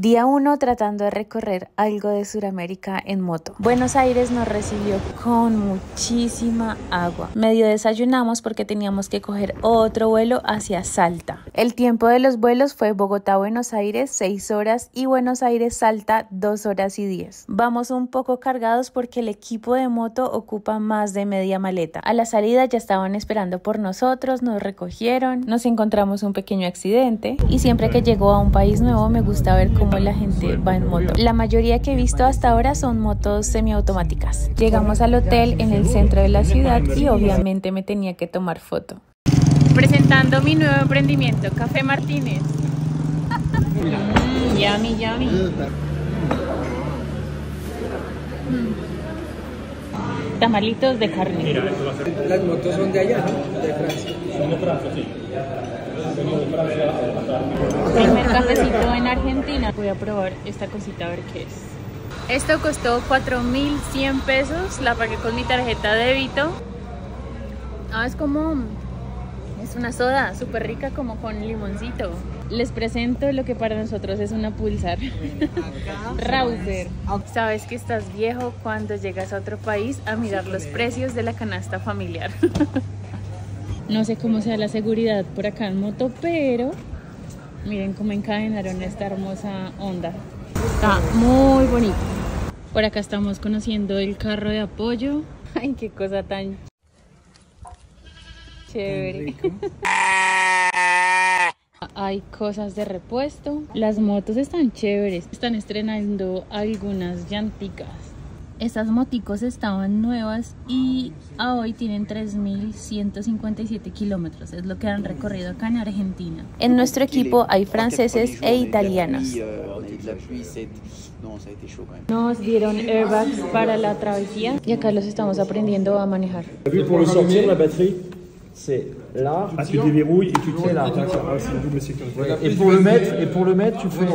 Día 1 tratando de recorrer algo de Sudamérica en moto. Buenos Aires nos recibió con muchísima agua. Medio desayunamos porque teníamos que coger otro vuelo hacia Salta. El tiempo de los vuelos fue Bogotá-Buenos Aires 6 horas y Buenos Aires-Salta 2 horas y 10. Vamos un poco cargados porque el equipo de moto ocupa más de media maleta. A la salida ya estaban esperando por nosotros, nos recogieron, nos encontramos un pequeño accidente y siempre que llego a un país nuevo me gusta ver cómo la gente va en moto. La mayoría que he visto hasta ahora son motos semiautomáticas. Llegamos al hotel en el centro de la ciudad y obviamente me tenía que tomar foto. Presentando mi nuevo emprendimiento, Café Martínez. Mm, yummy, yummy. Mm. Tamalitos de carne. Las motos son de allá, ¿no? De Francia. Son de Francia, sí. Primer cafecito en Argentina. Voy a probar esta cosita a ver qué es. Esto costó 4.100 pesos. La pagué con mi tarjeta de débito. Ah, es como... Es una soda súper rica como con limoncito. Les presento lo que para nosotros es una pulsar. Rouser. Sabes que estás viejo cuando llegas a otro país a mirar los precios de la canasta familiar. No sé cómo sea la seguridad por acá en moto, pero miren cómo encadenaron esta hermosa onda. Está muy bonito. Por acá estamos conociendo el carro de apoyo. Ay, qué cosa tan chévere. Hay cosas de repuesto. Las motos están chéveres. Están estrenando algunas llanticas. Estas moticos estaban nuevas y a hoy tienen 3.157 kilómetros. Es lo que han recorrido acá en Argentina. En nuestro equipo hay franceses e italianos. Nos dieron airbags para la travesía y acá los estamos aprendiendo a manejar. C'est là. Ah, tu déverrouilles et tu C'est là. Ah, c'est une double sécurité. Et pour le mettre, et pour le mettre, tu fais.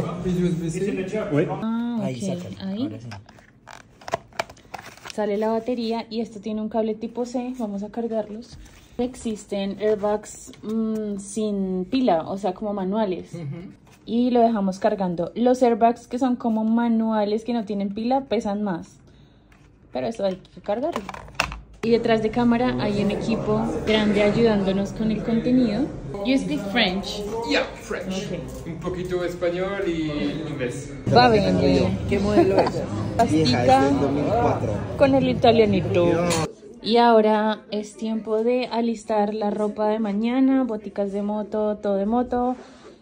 Oui. Ah, ok. Ahí sale la batería y esto tiene un cable tipo C. Vamos a cargarlos. Existen airbags mm, sin pila, o sea, como manuales. Y lo dejamos cargando. Los airbags que son como manuales que no tienen pila pesan más. Pero eso hay que cargarlo. Y detrás de cámara hay un equipo grande ayudándonos con el contenido. You speak French. Yeah, French. Ok. Un poquito español y inglés. Va bien, ¿Qué modelo es? Vieja, es Pastica del 2004. con el italianito. Y ahora es tiempo de alistar la ropa de mañana, boticas de moto, todo de moto.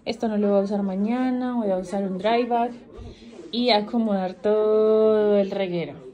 Esto no lo voy a usar mañana, voy a usar un dry bag y acomodar todo el reguero.